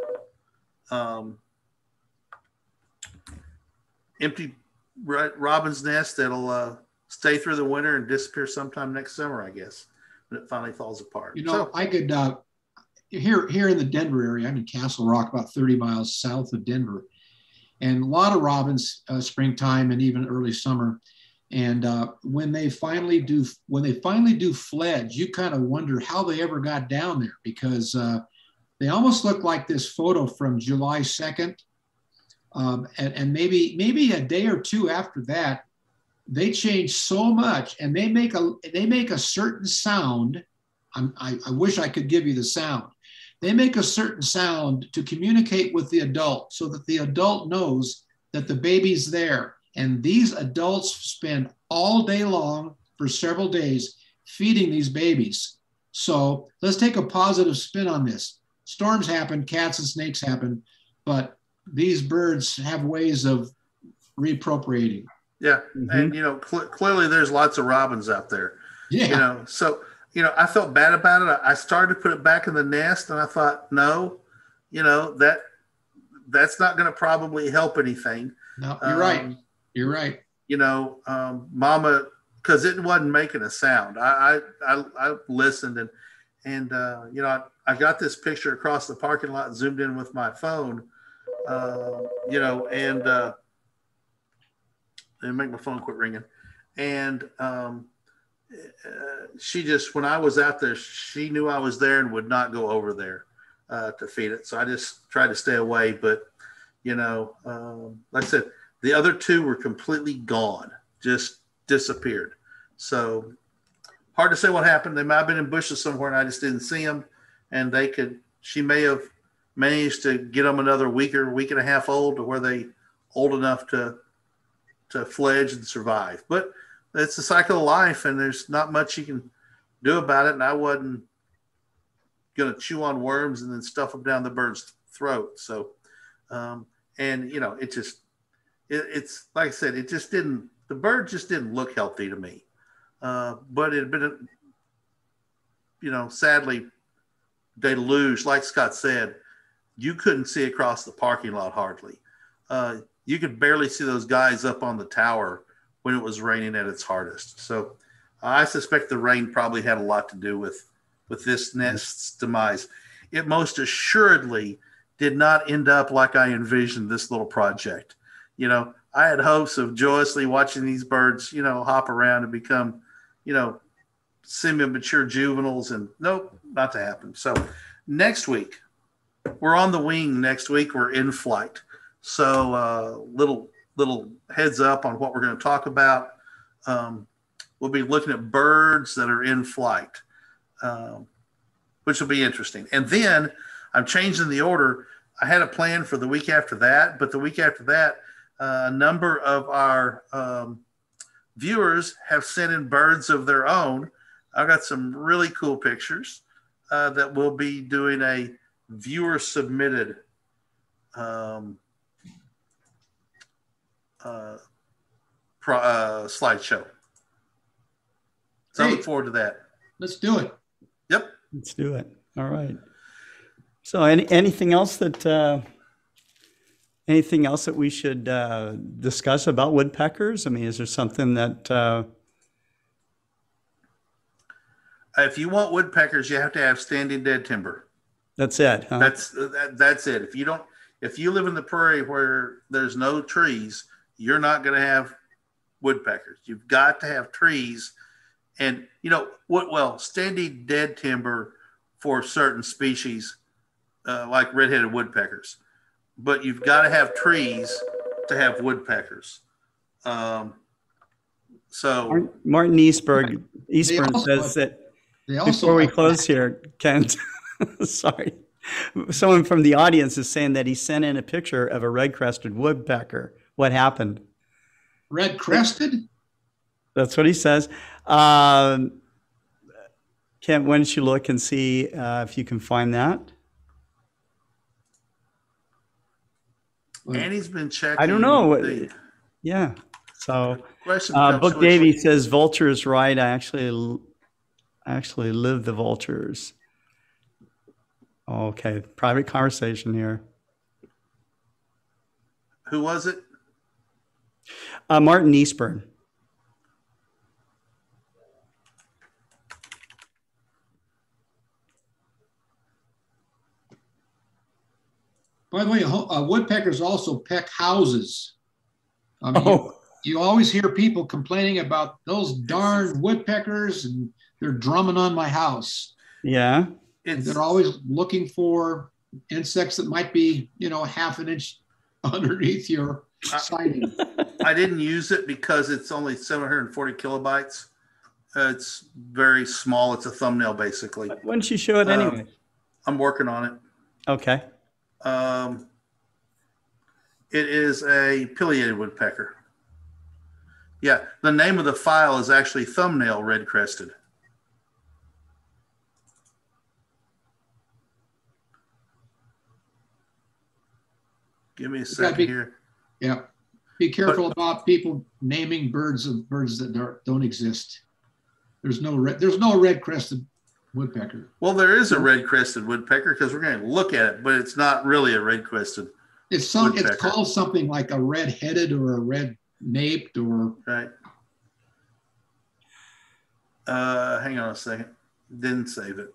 [SPEAKER 1] uh, um, empty robin's nest that'll uh, stay through the winter and disappear sometime next summer, I guess, when it finally falls apart.
[SPEAKER 2] You know, so, I could uh, here here in the Denver area. I'm in Castle Rock, about 30 miles south of Denver, and a lot of robins uh, springtime and even early summer. And uh, when they finally do when they finally do fledge, you kind of wonder how they ever got down there because uh, they almost look like this photo from July 2nd um, and, and maybe maybe a day or two after that, they change so much, and they make a they make a certain sound. I, I wish I could give you the sound. They make a certain sound to communicate with the adult, so that the adult knows that the baby's there. And these adults spend all day long for several days feeding these babies. So let's take a positive spin on this. Storms happen, cats and snakes happen, but these birds have ways of reappropriating.
[SPEAKER 1] Yeah,
[SPEAKER 3] Mhm.
[SPEAKER 1] and you know, cl- clearly there's lots of robins out there.
[SPEAKER 2] Yeah.
[SPEAKER 1] You know, so you know, I felt bad about it. I I started to put it back in the nest, and I thought, no, you know that that's not going to probably help anything.
[SPEAKER 2] no, you're right.
[SPEAKER 1] Um,
[SPEAKER 2] You're right.
[SPEAKER 1] You know, um, Mama, because it wasn't making a sound. I I I, I listened and and uh, you know I, I got this picture across the parking lot, zoomed in with my phone. Uh, you know, and uh, and make my phone quit ringing. And um, uh, she just, when I was out there, she knew I was there and would not go over there uh, to feed it. So I just tried to stay away. But, you know, um, like I said, the other two were completely gone, just disappeared. So hard to say what happened. They might have been in bushes somewhere and I just didn't see them. And they could, she may have managed to get them another week or week and a half old to where they old enough to to fledge and survive. But it's the cycle of life, and there's not much you can do about it. And I wasn't going to chew on worms and then stuff them down the bird's throat. So, um, and you know, it just, it, it's like I said, it just didn't, the bird just didn't look healthy to me. Uh, but it had been, you know, sadly deluged, like Scott said, you couldn't see across the parking lot hardly. Uh, you could barely see those guys up on the tower when it was raining at its hardest. So I suspect the rain probably had a lot to do with with this nest's demise. It most assuredly did not end up like I envisioned this little project. You know, I had hopes of joyously watching these birds, you know, hop around and become, you know, semi-mature juveniles, and nope, not to happen. So next week, we're on the wing. Next week, we're in flight. So uh, little little heads up on what we're going to talk about. Um, we'll be looking at birds that are in flight, um, which will be interesting. And then I'm changing the order. I had a plan for the week after that, but the week after that, uh, a number of our um, viewers have sent in birds of their own. I've got some really cool pictures uh, that we'll be doing a viewer submitted um, uh, pro, uh, slideshow. So I look forward to that.
[SPEAKER 2] Let's do it.
[SPEAKER 1] Yep.
[SPEAKER 3] Let's do it. All right. So, any, anything else that uh, anything else that we should uh, discuss about woodpeckers? I mean, is there something that uh,
[SPEAKER 1] If you want woodpeckers, you have to have standing dead timber.
[SPEAKER 3] That's it? Huh?
[SPEAKER 1] That's that, that's it. If you don't, if you live in the prairie where there's no trees, you're not going to have woodpeckers. You've got to have trees, and you know what? Well, standing dead timber for certain species, uh, like red-headed woodpeckers, but you've got to have trees to have woodpeckers. Um, so
[SPEAKER 3] Martin- Martin Eastberg Eastburn says that before we close here, Kent. sorry, someone from the audience is saying that he sent in a picture of a red-crested woodpecker. What happened?
[SPEAKER 2] red crested.
[SPEAKER 3] That's what he says. Um, Kent, why don't you look and see uh, if you can find that?
[SPEAKER 1] Annie's been checking.
[SPEAKER 3] I don't know.
[SPEAKER 1] the
[SPEAKER 3] Yeah. So, uh, Book
[SPEAKER 1] which-
[SPEAKER 3] Davy says vultures right. I actually, l- actually live the vultures. Okay, private conversation here.
[SPEAKER 1] Who was it?
[SPEAKER 3] Uh, Martin Eastburn.
[SPEAKER 2] By the way, uh, woodpeckers also peck houses. I mean, you,
[SPEAKER 3] Oh,
[SPEAKER 2] you always hear people complaining about those darn woodpeckers and they're drumming on my house.
[SPEAKER 3] yeah.
[SPEAKER 2] And
[SPEAKER 1] It's
[SPEAKER 2] they're always looking for insects that might be, you know, half an inch underneath your siding.
[SPEAKER 1] I didn't use it because it's only 740 kilobytes. Uh, it's very small. It's a thumbnail, basically.
[SPEAKER 3] Why don't you show it
[SPEAKER 1] Um,
[SPEAKER 3] anyway?
[SPEAKER 1] I'm working on it.
[SPEAKER 3] Okay.
[SPEAKER 1] Um, it is a pileated woodpecker. Yeah, the name of the file is actually thumbnail red crested. Give me a second
[SPEAKER 2] be-
[SPEAKER 1] here.
[SPEAKER 2] Yeah. Be careful about people naming birds of birds that don't- don't exist. There's no red, there's no red crested woodpecker.
[SPEAKER 1] Well, there is a red crested woodpecker because we're going to look at it, but it's not really a red crested,
[SPEAKER 2] It's some, it's called something like a red headed or a red naped or
[SPEAKER 1] right? Uh, hang on a second. Didn't save it.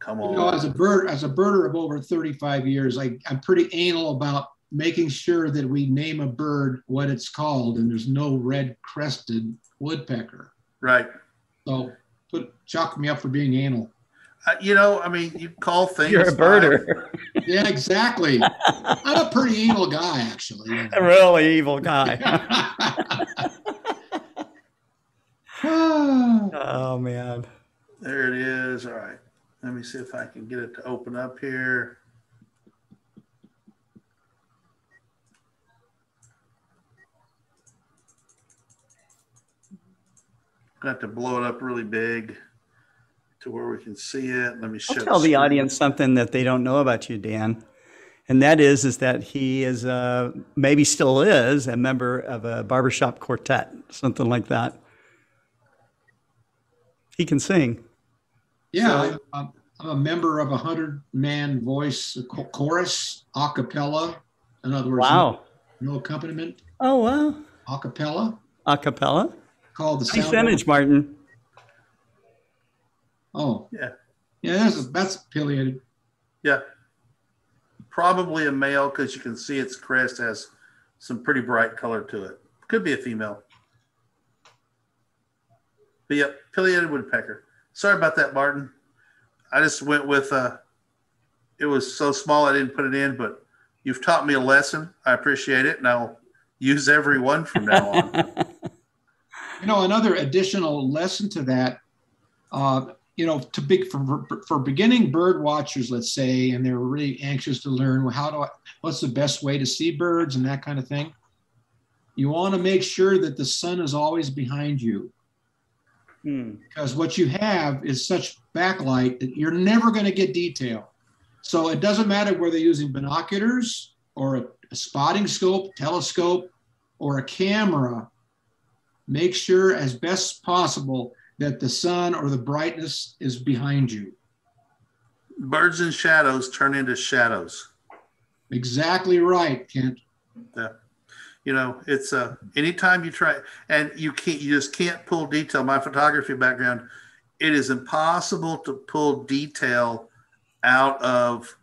[SPEAKER 1] Come
[SPEAKER 2] You know, as a bird, as a birder of over 35 years, I, I'm pretty anal about making sure that we name a bird what it's called, and there's no red crested woodpecker.
[SPEAKER 1] Right.
[SPEAKER 2] So put chalk me up for being anal.
[SPEAKER 1] Uh, you know, I mean, you call things.
[SPEAKER 3] You're a
[SPEAKER 1] by-
[SPEAKER 3] birder.
[SPEAKER 2] Yeah, exactly. I'm a pretty anal guy, actually. you
[SPEAKER 3] a really evil guy. oh man.
[SPEAKER 1] There it is. All right. Let me see if I can get it to open up here. Got to blow it up really big to where we can see it. Let me show
[SPEAKER 3] tell the audience something that they don't know about you, Dan. And that is, is that he is, uh, maybe still is, a member of a barbershop quartet, something like that. He can sing.
[SPEAKER 2] Yeah, I'm, I'm a member of a hundred man voice cho- chorus, a cappella. In other words,
[SPEAKER 3] Wow.
[SPEAKER 2] no accompaniment,
[SPEAKER 3] Oh, wow.
[SPEAKER 2] a cappella,
[SPEAKER 3] A cappella.
[SPEAKER 2] called the
[SPEAKER 3] Nice
[SPEAKER 2] sound.
[SPEAKER 3] image, Martin.
[SPEAKER 2] Oh,
[SPEAKER 1] Yeah.
[SPEAKER 2] yeah, that's that's affiliated.
[SPEAKER 1] Yeah. Probably a male because you can see its crest has some pretty bright color to it. Could be a female. But yep, pileated woodpecker. Sorry about that, Martin. I just went with uh it was so small I didn't put it in, but you've taught me a lesson. I appreciate it, and I'll use every one from now on.
[SPEAKER 2] You know, another additional lesson to that, uh, you know, to big for, for beginning bird watchers, let's say, and they're really anxious to learn well, how do I, what's the best way to see birds and that kind of thing. You want to make sure that the sun is always behind you
[SPEAKER 3] Hmm.
[SPEAKER 2] because what you have is such backlight that you're never going to get detail. So it doesn't matter whether you're using binoculars or a, a spotting scope, telescope, or a camera. Make sure as best possible that the sun or the brightness is behind you.
[SPEAKER 1] Birds and shadows turn into shadows.
[SPEAKER 2] Exactly right, Kent.
[SPEAKER 1] You know it's uh anytime you try and you can't you just can't pull detail. My photography background it is impossible to pull detail out of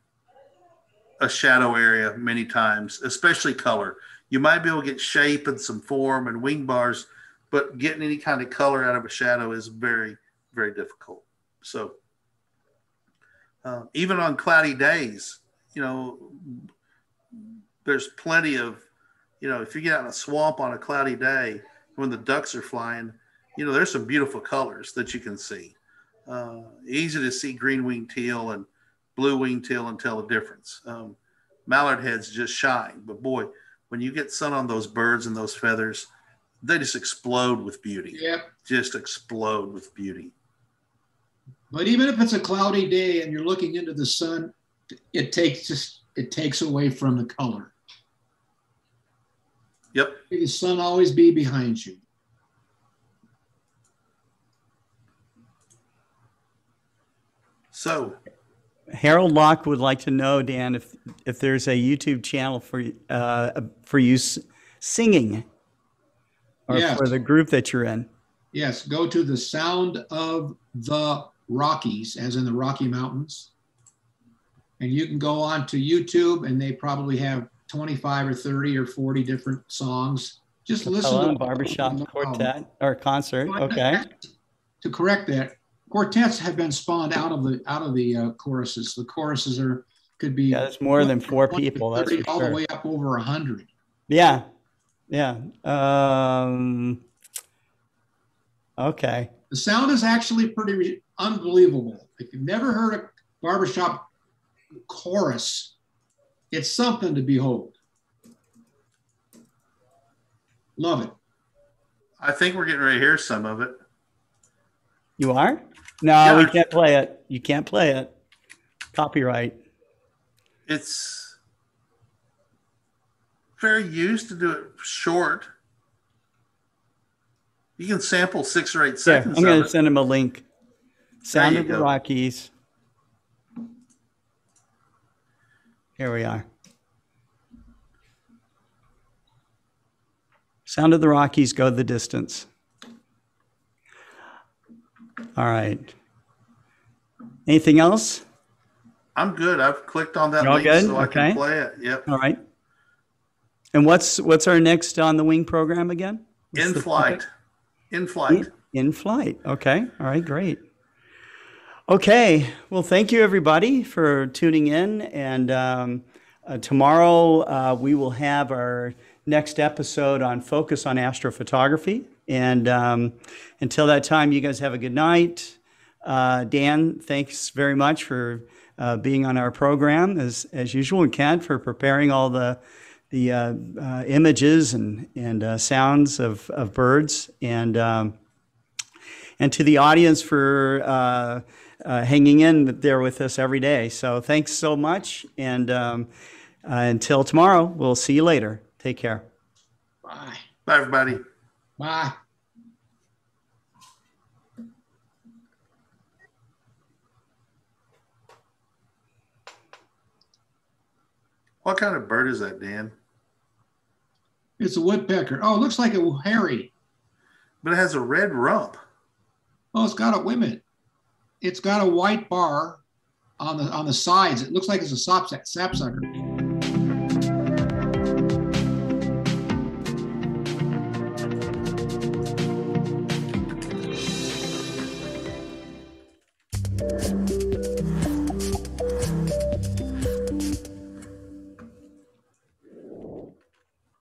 [SPEAKER 1] a shadow area many times especially color. You might be able to get shape and some form and wing bars but getting any kind of color out of a shadow is very very difficult. So uh, even on cloudy days you know there's plenty of you know, if you get out in a swamp on a cloudy day when the ducks are flying, you know, there's some beautiful colors that you can see. Uh, easy to see green winged teal and blue winged teal and tell the difference. Um, mallard heads just shine, but boy, when you get sun on those birds and those feathers, they just explode with beauty.
[SPEAKER 2] Yep.
[SPEAKER 1] Just explode with beauty.
[SPEAKER 2] But even if it's a cloudy day and you're looking into the sun, it takes just it takes away from the color.
[SPEAKER 1] Yep.
[SPEAKER 2] May the sun always be behind you.
[SPEAKER 1] So,
[SPEAKER 3] Harold Locke would like to know, Dan, if if there's a YouTube channel for uh, for you s- singing, or
[SPEAKER 2] Yes.
[SPEAKER 3] for the group that you're in.
[SPEAKER 2] Yes, go to the Sound of the Rockies, as in the Rocky Mountains. And you can go on to YouTube, and they probably have 25 or 30 or 40 different songs. Just listen to them.
[SPEAKER 3] barbershop quartet or concert. Okay.
[SPEAKER 2] To correct that, quartets have been spawned out of the out of the uh, choruses. The choruses are could be
[SPEAKER 3] Yeah, there's more than four
[SPEAKER 2] 20,
[SPEAKER 3] people. That's
[SPEAKER 2] 30,
[SPEAKER 3] for
[SPEAKER 2] all the way up over a 100.
[SPEAKER 3] Yeah. Yeah. Um, okay.
[SPEAKER 2] The sound is actually pretty re- unbelievable. If you've never heard a barbershop chorus, it's something to behold. Love it.
[SPEAKER 1] I think we're getting ready to hear some of it.
[SPEAKER 3] You are? No,
[SPEAKER 1] Yeah.
[SPEAKER 3] we can't play it. You can't play it. Copyright.
[SPEAKER 1] It's very used to do it short. You can sample six or eight seconds.
[SPEAKER 3] Yeah, I'm going to send him a link. Sound
[SPEAKER 1] you
[SPEAKER 3] of the
[SPEAKER 1] go.
[SPEAKER 3] Rockies. Here we are. Sound of the Rockies, go the distance. All right. Anything else?
[SPEAKER 1] I'm good. I've clicked on that link
[SPEAKER 3] good?
[SPEAKER 1] so I
[SPEAKER 3] Okay.
[SPEAKER 1] can play it. Yep.
[SPEAKER 3] All right. And what's what's our next on the wing program again? What's
[SPEAKER 1] In flight. In flight.
[SPEAKER 3] In, in flight. Okay. All right. Great. Okay. Well, thank you everybody for tuning in. And um, uh, tomorrow uh, we will have our next episode on focus on astrophotography. And um, until that time, you guys have a good night. Uh, Dan, thanks very much for uh, being on our program as as usual, and Kent for preparing all the the uh, uh, images and and sounds of, of birds, and um, and to the audience for uh, hanging in there with us every day. So thanks so much, and um, uh, until tomorrow, we'll see you later. Take care.
[SPEAKER 2] Bye.
[SPEAKER 1] Bye, everybody.
[SPEAKER 2] Bye.
[SPEAKER 1] What kind of bird is that, Dan?
[SPEAKER 2] It's a woodpecker. Oh, it looks like a hairy.
[SPEAKER 1] But it has a red rump.
[SPEAKER 2] Oh, it's got a wait a minute. It's got a white bar on the on the sides. It looks like it's a sap sapsucker.